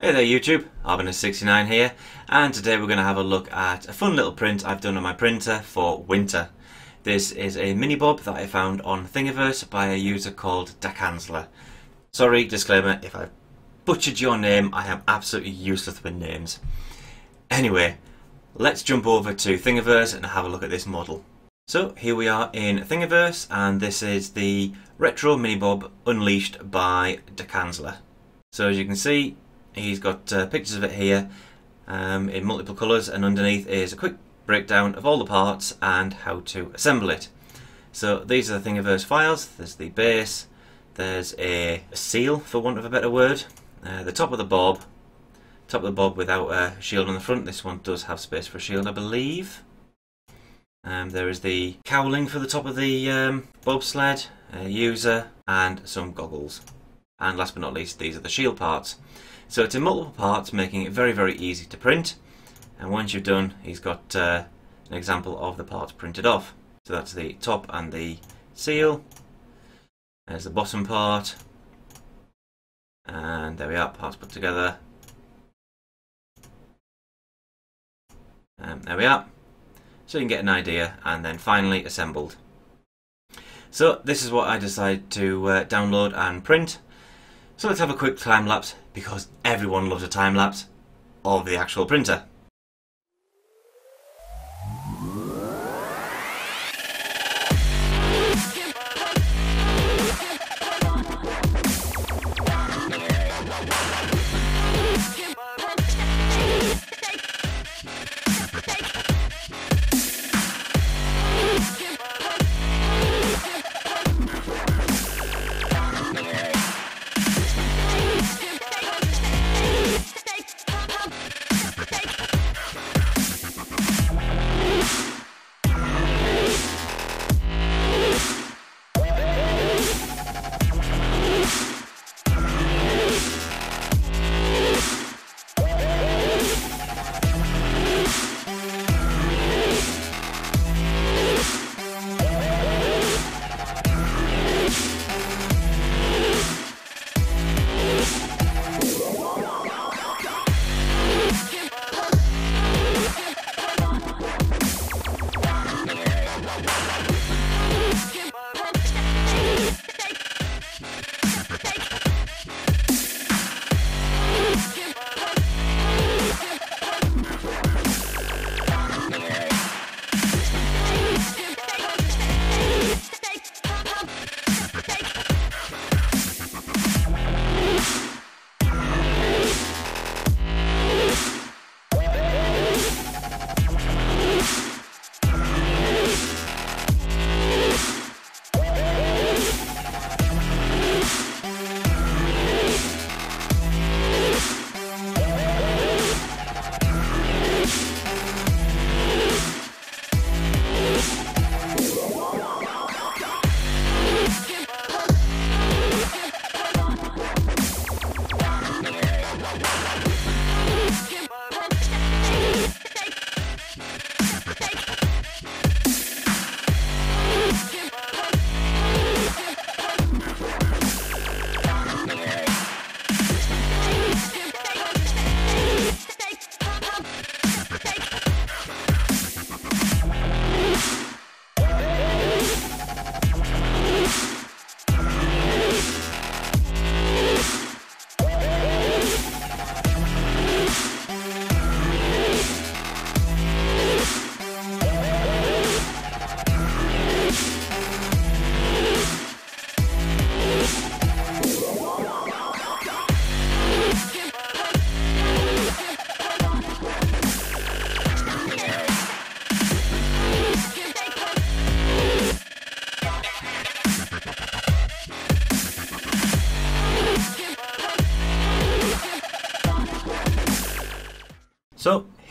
Hey there YouTube, Abernus69 here, and today we're going to have a look at a fun little print I've done on my printer for winter. This is a mini bob that I found on Thingiverse by a user called Dakanzla. Sorry, disclaimer, if I've butchered your name, I am absolutely useless with names. Anyway, let's jump over to Thingiverse and have a look at this model. So here we are in Thingiverse, and this is the Retro Mini Bob Unleashed by Dakanzla. So as you can see, He's got uh, pictures of it here um, in multiple colours and underneath is a quick breakdown of all the parts and how to assemble it. So these are the Thingiverse files. There's the base, there's a, seal for want of a better word, uh, the top of the bob, top of the bob without a shield on the front. This one does have space for a shield I believe. Um, there is the cowling for the top of the um, bobsled, a user and some goggles. And last but not least these are the shield parts. So it's in multiple parts, making it very, very easy to print. And once you've done, he's got uh, an example of the parts printed off. So that's the top and the seal. There's the bottom part. And there we are, parts put together. And there we are. So you can get an idea and then finally assembled. So this is what I decided to uh, download and print. So let's have a quick time lapse because everyone loves a time lapse of the actual printer.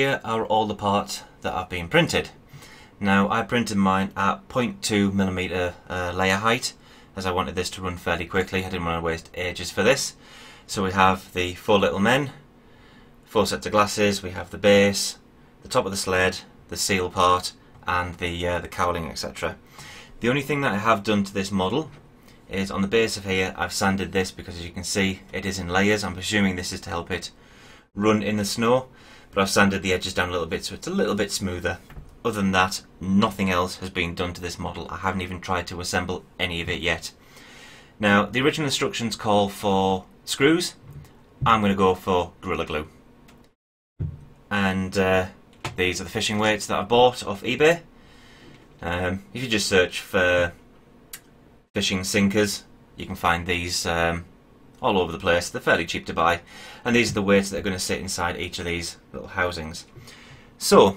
Here are all the parts that have been printed. Now I printed mine at 0.2 millimeter uh, layer height as I wanted this to run fairly quickly. I didn't want to waste ages for this. So we have the four little men, four sets of glasses, we have the base, the top of the sled, the seal part and the, uh, the cowling etc. The only thing that I have done to this model is on the base of here I've sanded this because as you can see it is in layers. I'm presuming this is to help it run in the snow but I've sanded the edges down a little bit so it's a little bit smoother. Other than that nothing else has been done to this model. I haven't even tried to assemble any of it yet. Now the original instructions call for screws. I'm going to go for Gorilla Glue. And uh, these are the fishing weights that I bought off eBay. Um, if you just search for fishing sinkers, you can find these um, all over the place. They're fairly cheap to buy. And these are the weights that are going to sit inside each of these little housings. So,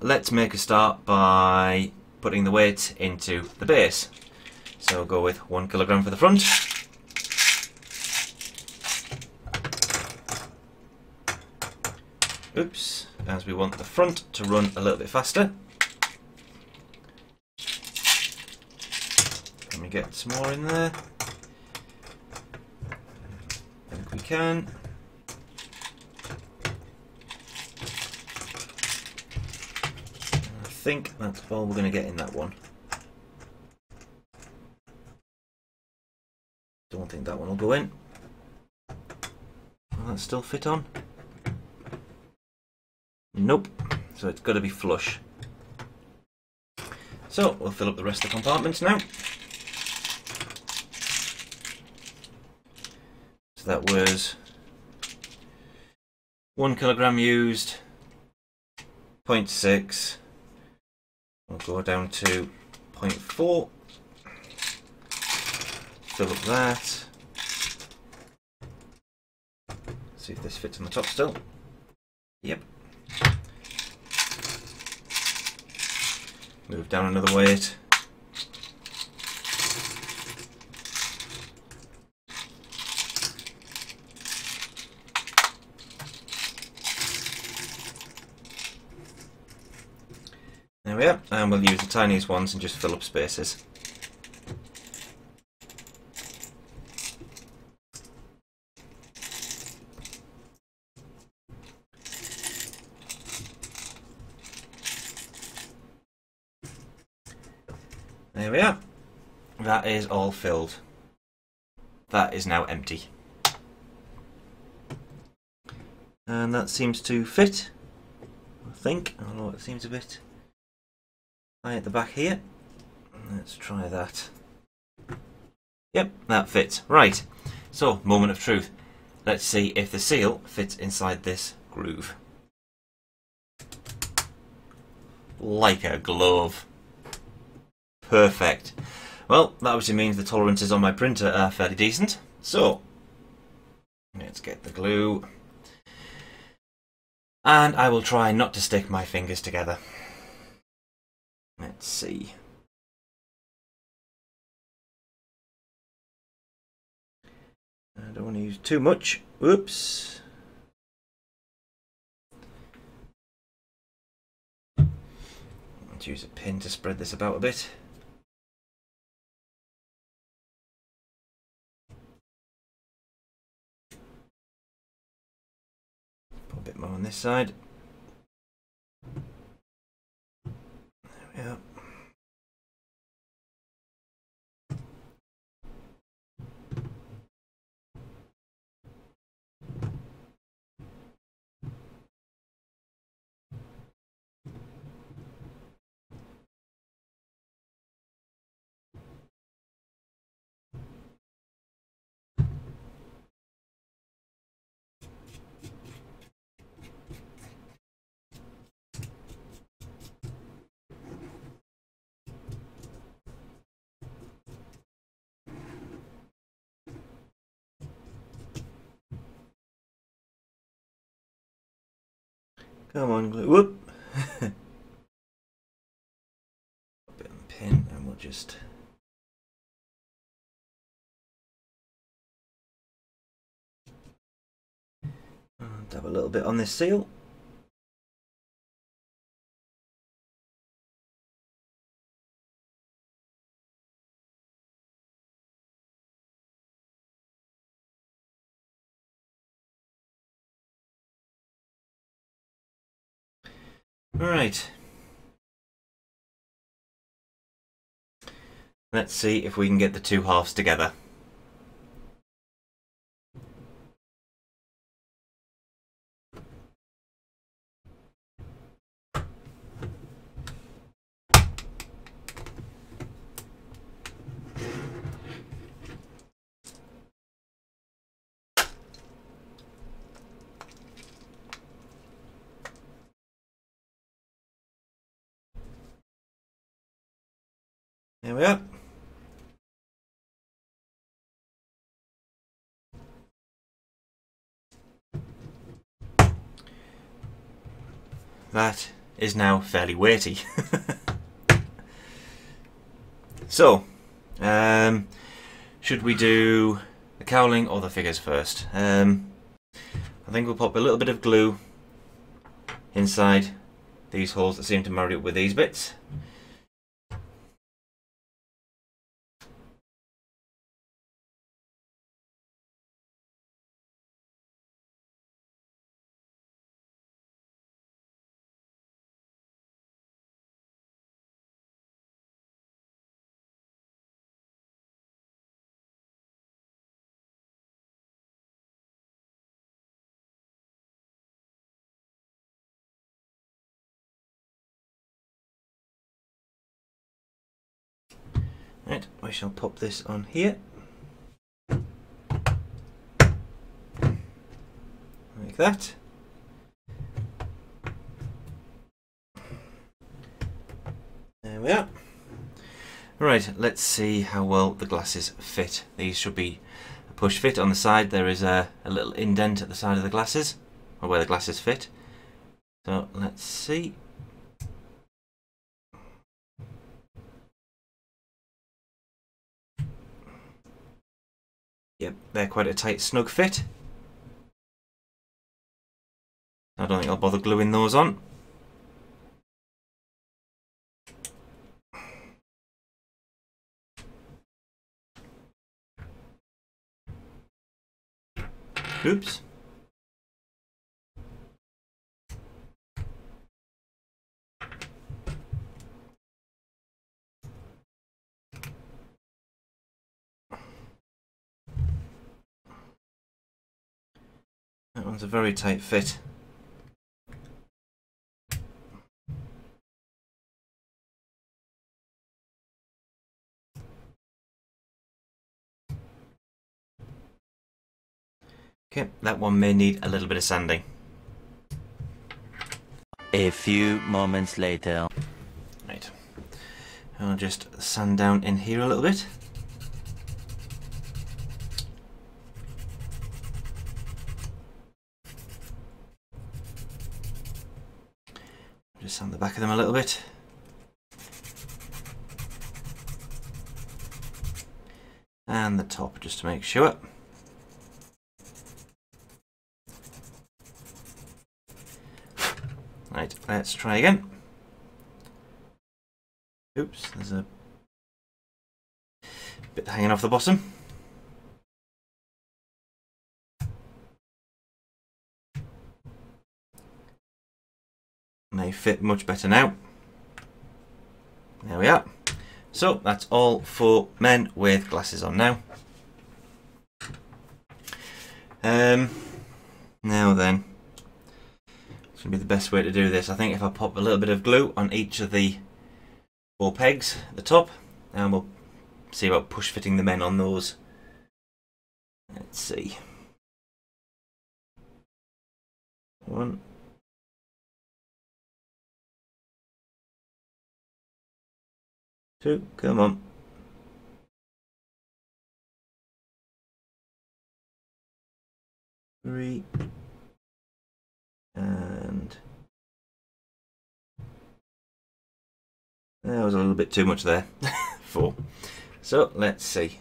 let's make a start by putting the weight into the base. So go with one kilogram for the front. Oops, as we want the front to run a little bit faster. Let me get some more in there? I think we can. I think that's all we're going to get in that one. Don't think that one will go in. Will that still fit on? Nope. So it's got to be flush. So we'll fill up the rest of the compartments now. That was one kilogram used, 0.6. We'll go down to 0.4. Fill up that. See if this fits on the top still. Yep. Move down another weight. There we are, and we'll use the tiniest ones and just fill up spaces. There we are. That is all filled. That is now empty. And that seems to fit. I think. Although it seems a bit at the back here. Let's try that. Yep, that fits. Right. So, moment of truth. Let's see if the seal fits inside this groove. Like a glove. Perfect. Well, that obviously means the tolerances on my printer are fairly decent. So, let's get the glue. And I will try not to stick my fingers together. Let's see. I don't want to use too much. Oops. Let's use a pin to spread this about a bit. Put A bit more on this side. There we are. Come on, glue. Whoop! the pin, and we'll just. Uh, dab a little bit on this seal. Alright. Let's see if we can get the two halves together. There we are. That is now fairly weighty. so, um, should we do the cowling or the figures first? Um, I think we'll pop a little bit of glue inside these holes that seem to marry up with these bits. Right, I shall pop this on here. Like that. There we are. Right, let's see how well the glasses fit. These should be a push fit on the side. There is a, a little indent at the side of the glasses, or where the glasses fit. So let's see. Yep, they're quite a tight snug fit. I don't think I'll bother gluing those on. Oops. One's a very tight fit. Okay, that one may need a little bit of sanding. A few moments later. Right. I'll just sand down in here a little bit. Sand the back of them a little bit. And the top just to make sure. Right, let's try again. Oops, there's a bit hanging off the bottom. May fit much better now. There we are. So that's all for men with glasses on now. Um, now then, it's going to be the best way to do this. I think if I pop a little bit of glue on each of the four pegs at the top, and we'll see about push fitting the men on those. Let's see. One. Two, come on. Three. And that was a little bit too much there. Four. So let's see.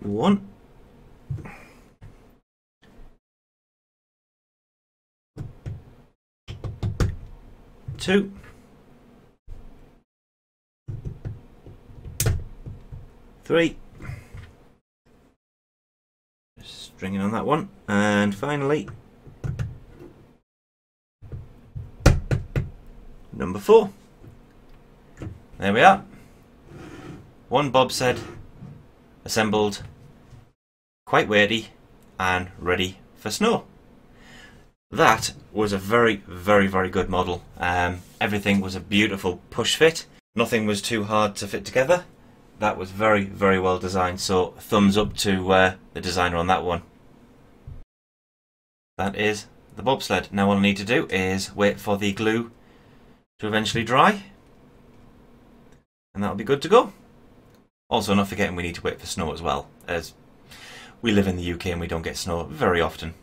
One. Two. Three. Stringing on that one. And finally, number 4. There we are. One bobsled assembled, quite weighty and ready for snow. That was a very, very, very good model. Um, everything was a beautiful push fit. Nothing was too hard to fit together. That was very, very well designed. So thumbs up to uh, the designer on that one. That is the bobsled. Now all I need to do is wait for the glue to eventually dry. And that'll be good to go. Also, not forgetting we need to wait for snow as well, as we live in the UK and we don't get snow very often.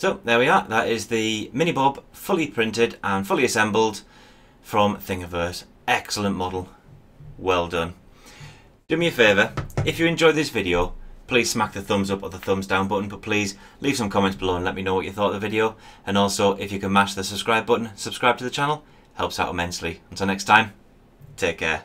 So there we are, that is the Mini Bob fully printed and fully assembled from Thingiverse. Excellent model, well done. Do me a favour, if you enjoyed this video, please smack the thumbs up or the thumbs down button, but please leave some comments below and let me know what you thought of the video. And also, if you can mash the subscribe button, subscribe to the channel, helps out immensely. Until next time, take care.